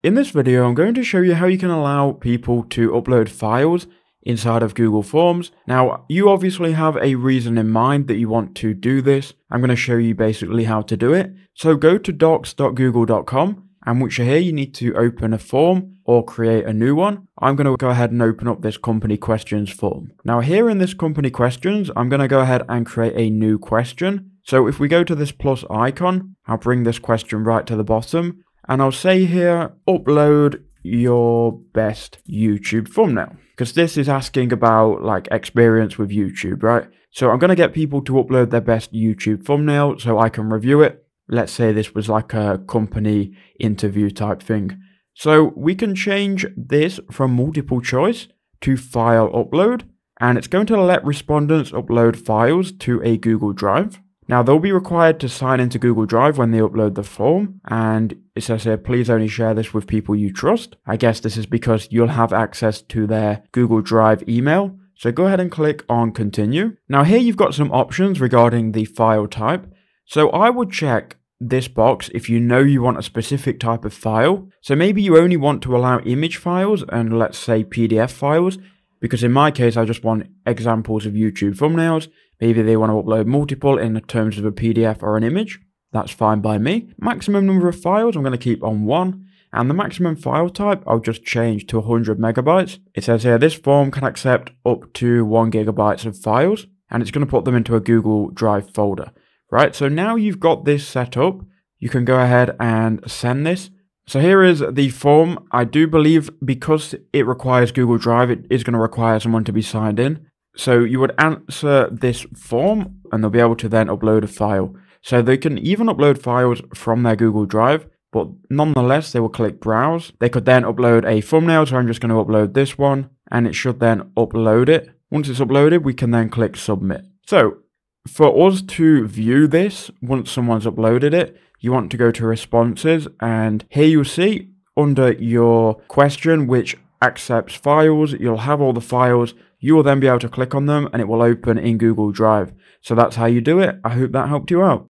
In this video, I'm going to show you how you can allow people to upload files inside of Google Forms. Now, you obviously have a reason in mind that you want to do this. I'm going to show you basically how to do it. So go to docs.google.com and once you're here, you need to open a form or create a new one. I'm going to go ahead and open up this company questions form. Now here in this company questions, I'm going to go ahead and create a new question. So if we go to this plus icon, I'll bring this question right to the bottom and I'll say here, upload your best YouTube thumbnail. Because this is asking about like experience with YouTube, right? So I'm going to get people to upload their best YouTube thumbnail so I can review it let's say this was like a company interview type thing. So we can change this from multiple choice to file upload, and it's going to let respondents upload files to a Google Drive. Now they'll be required to sign into Google Drive when they upload the form, and it says here, please only share this with people you trust. I guess this is because you'll have access to their Google Drive email. So go ahead and click on continue. Now here you've got some options regarding the file type. So I would check this box if you know you want a specific type of file. So maybe you only want to allow image files and let's say PDF files, because in my case, I just want examples of YouTube thumbnails. Maybe they want to upload multiple in terms of a PDF or an image. That's fine by me. Maximum number of files, I'm going to keep on one. And the maximum file type, I'll just change to 100 megabytes. It says here, this form can accept up to one gigabytes of files, and it's going to put them into a Google Drive folder right? So now you've got this set up, you can go ahead and send this. So here is the form. I do believe because it requires Google Drive, it is going to require someone to be signed in. So you would answer this form and they'll be able to then upload a file. So they can even upload files from their Google Drive, but nonetheless, they will click browse. They could then upload a thumbnail. So I'm just going to upload this one and it should then upload it. Once it's uploaded, we can then click submit. So for us to view this, once someone's uploaded it, you want to go to responses and here you'll see under your question which accepts files, you'll have all the files, you will then be able to click on them and it will open in Google Drive. So that's how you do it. I hope that helped you out.